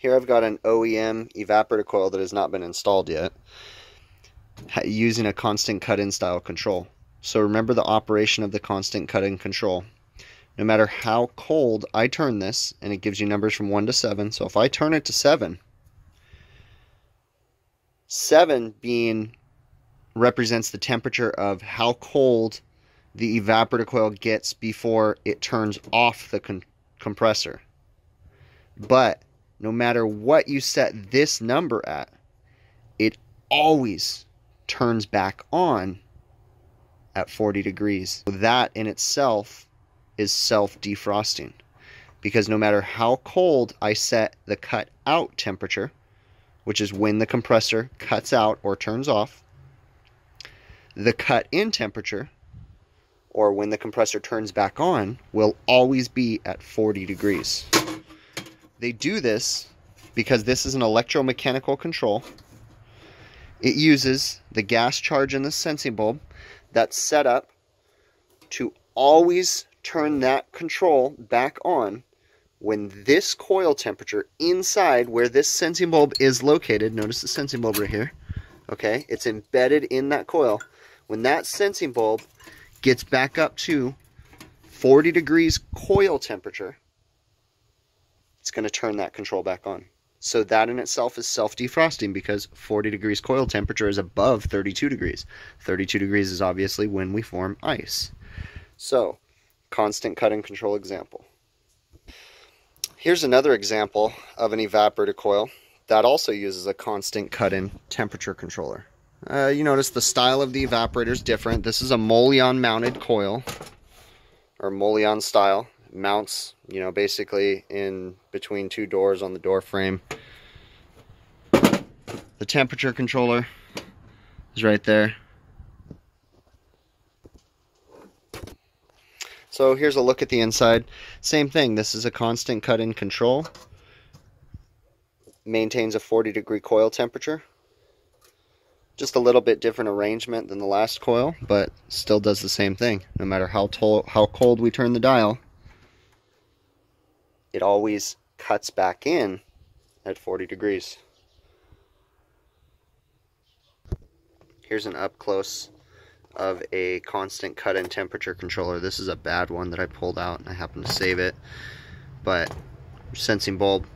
Here I've got an OEM evaporator coil that has not been installed yet using a constant cut-in style control. So remember the operation of the constant cut-in control. No matter how cold I turn this, and it gives you numbers from 1 to 7, so if I turn it to 7, 7 being represents the temperature of how cold the evaporator coil gets before it turns off the compressor. But no matter what you set this number at, it always turns back on at 40 degrees. That in itself is self defrosting because no matter how cold I set the cut out temperature, which is when the compressor cuts out or turns off, the cut in temperature, or when the compressor turns back on, will always be at 40 degrees. They do this because this is an electromechanical control. It uses the gas charge in the sensing bulb that's set up to always turn that control back on when this coil temperature inside where this sensing bulb is located, notice the sensing bulb right here, okay, it's embedded in that coil. When that sensing bulb gets back up to 40 degrees coil temperature, it's going to turn that control back on. So that in itself is self-defrosting because 40 degrees coil temperature is above 32 degrees. 32 degrees is obviously when we form ice. So, constant cut-in control example. Here's another example of an evaporator coil that also uses a constant cut-in temperature controller. Uh, you notice the style of the evaporator is different. This is a Mullion mounted coil, or Mullion style mounts, you know, basically in between two doors on the door frame. The temperature controller is right there. So here's a look at the inside. Same thing, this is a constant cut-in control. Maintains a 40 degree coil temperature. Just a little bit different arrangement than the last coil, but still does the same thing. No matter how, how cold we turn the dial, it always cuts back in at 40 degrees. Here's an up close of a constant cut-in temperature controller. This is a bad one that I pulled out and I happened to save it. But sensing bulb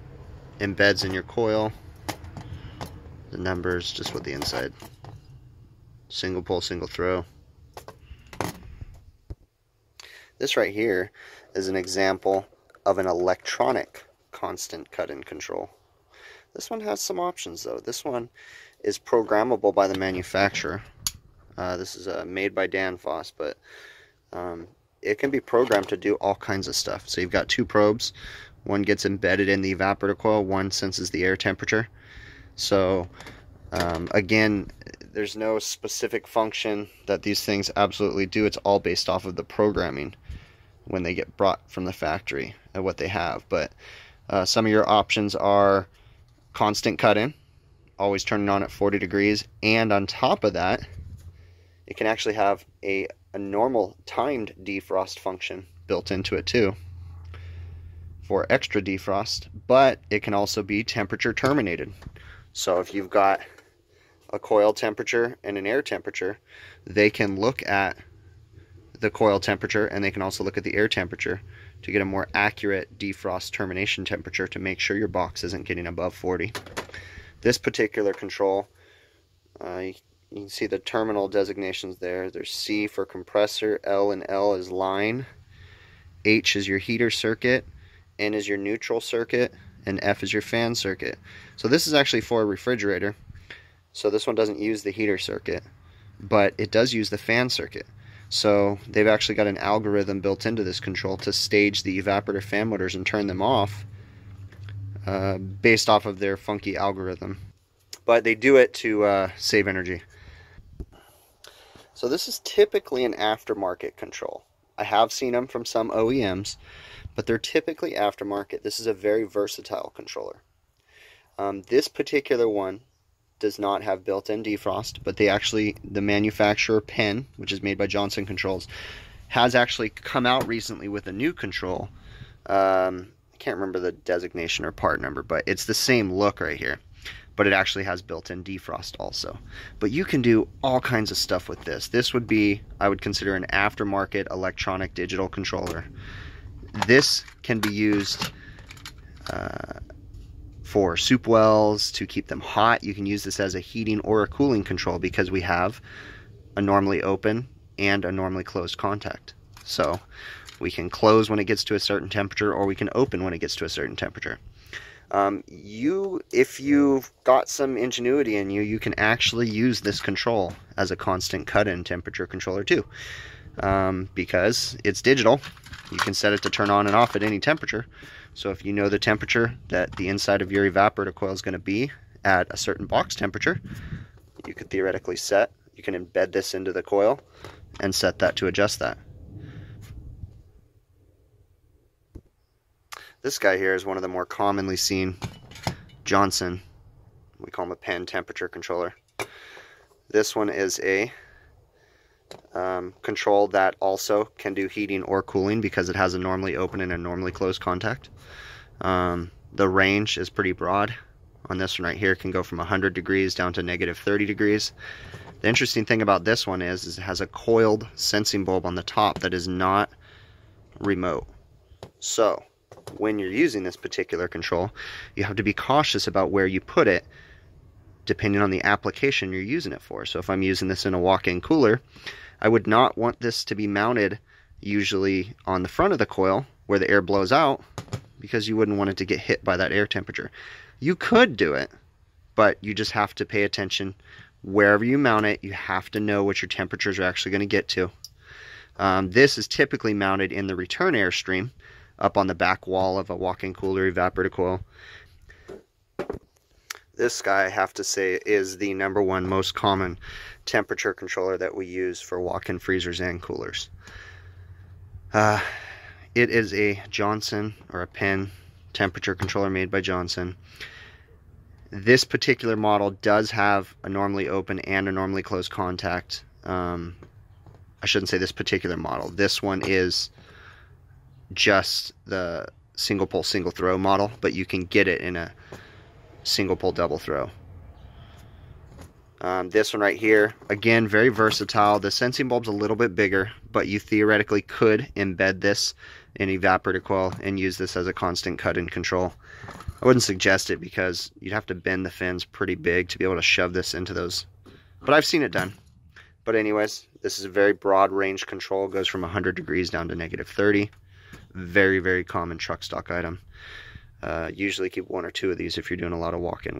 embeds in your coil. The numbers just with the inside. Single pole, single throw. This right here is an example of an electronic constant cut-in control. This one has some options though. This one is programmable by the manufacturer. Uh, this is uh, made by Danfoss, but um, it can be programmed to do all kinds of stuff. So you've got two probes. One gets embedded in the evaporator coil. One senses the air temperature. So um, again, there's no specific function that these things absolutely do. It's all based off of the programming when they get brought from the factory and what they have. But uh, some of your options are constant cut-in, always turning on at 40 degrees, and on top of that, it can actually have a, a normal timed defrost function built into it too for extra defrost, but it can also be temperature terminated. So if you've got a coil temperature and an air temperature, they can look at the coil temperature and they can also look at the air temperature to get a more accurate defrost termination temperature to make sure your box isn't getting above 40. This particular control, uh, you, you can see the terminal designations there. There's C for compressor, L and L is line, H is your heater circuit, N is your neutral circuit, and F is your fan circuit. So this is actually for a refrigerator. So this one doesn't use the heater circuit, but it does use the fan circuit. So they've actually got an algorithm built into this control to stage the evaporator fan motors and turn them off uh, based off of their funky algorithm. But they do it to uh, save energy. So this is typically an aftermarket control. I have seen them from some OEMs, but they're typically aftermarket. This is a very versatile controller. Um, this particular one does not have built-in defrost, but they actually, the manufacturer Penn, which is made by Johnson Controls, has actually come out recently with a new control. Um, I can't remember the designation or part number, but it's the same look right here. But it actually has built-in defrost also. But you can do all kinds of stuff with this. This would be, I would consider an aftermarket electronic digital controller. This can be used uh, for soup wells to keep them hot. You can use this as a heating or a cooling control because we have a normally open and a normally closed contact. So we can close when it gets to a certain temperature or we can open when it gets to a certain temperature. Um, you, if you've got some ingenuity in you, you can actually use this control as a constant cut-in temperature controller too. Um, because it's digital, you can set it to turn on and off at any temperature. So if you know the temperature that the inside of your evaporator coil is going to be at a certain box temperature, you could theoretically set, you can embed this into the coil and set that to adjust that. This guy here is one of the more commonly seen Johnson. We call him a Penn temperature controller. This one is a um, control that also can do heating or cooling because it has a normally open and a normally closed contact. Um, the range is pretty broad. On this one right here, can go from 100 degrees down to negative 30 degrees. The interesting thing about this one is, is it has a coiled sensing bulb on the top that is not remote. So, when you're using this particular control, you have to be cautious about where you put it depending on the application you're using it for. So if I'm using this in a walk-in cooler, I would not want this to be mounted usually on the front of the coil where the air blows out because you wouldn't want it to get hit by that air temperature. You could do it, but you just have to pay attention wherever you mount it. You have to know what your temperatures are actually going to get to. Um, this is typically mounted in the return airstream up on the back wall of a walk-in cooler evaporator coil. This guy, I have to say, is the number one most common temperature controller that we use for walk-in freezers and coolers. Uh, it is a Johnson or a Penn temperature controller made by Johnson. This particular model does have a normally open and a normally closed contact. Um, I shouldn't say this particular model. This one is just the single pole single throw model, but you can get it in a single pole double throw. Um, this one right here, again, very versatile. The sensing bulb's a little bit bigger, but you theoretically could embed this in evaporator coil and use this as a constant cut-in control. I wouldn't suggest it because you'd have to bend the fins pretty big to be able to shove this into those. But I've seen it done. But anyways, this is a very broad range control. It goes from 100 degrees down to negative 30 very, very common truck stock item. Uh, usually keep one or two of these if you're doing a lot of walk-in